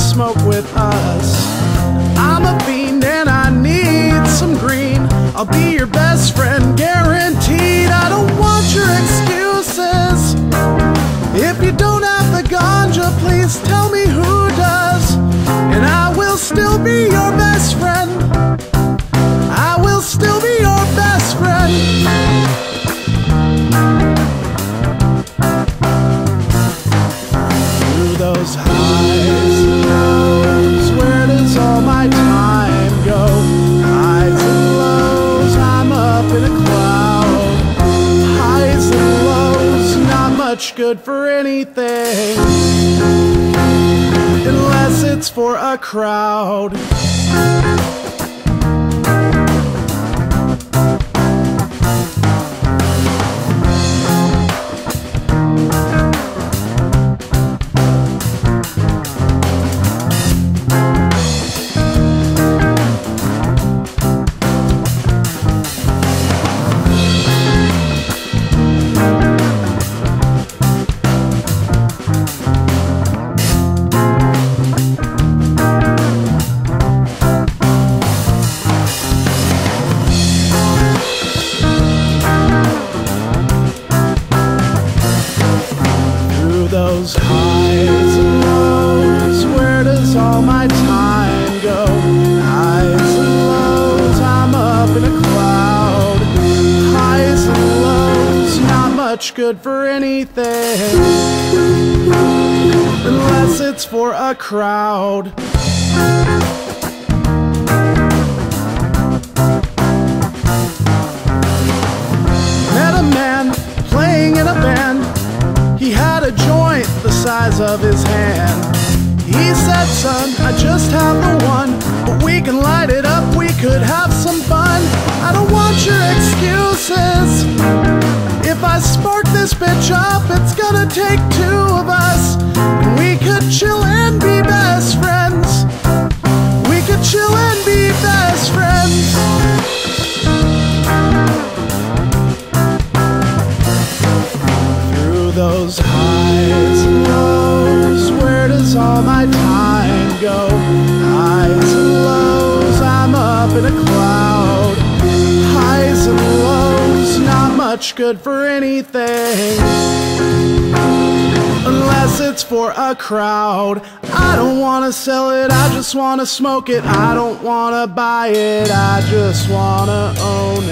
smoke with us. I'm a fiend and I need some green. I'll be your best friend, guaranteed. I don't want your excuses. If you don't have the ganja, please tell me who does. And I will still be your much good for anything. Unless it's for a crowd. Highs and lows, where does all my time go? Highs and lows, I'm up in a cloud. Highs and lows, not much good for anything. Unless it's for a crowd. Size of his hand. He said, son, I just have the one, but we can light it up, we could have some fun. I don't want your excuses. If I spark this bitch up, it's gonna take two of us. We could chill and be best friends. We could chill and be best friends. Through those where my time go? Highs and lows, I'm up in a cloud. Highs and lows, not much good for anything. Unless it's for a crowd. I don't wanna sell it, I just wanna smoke it. I don't wanna buy it, I just wanna own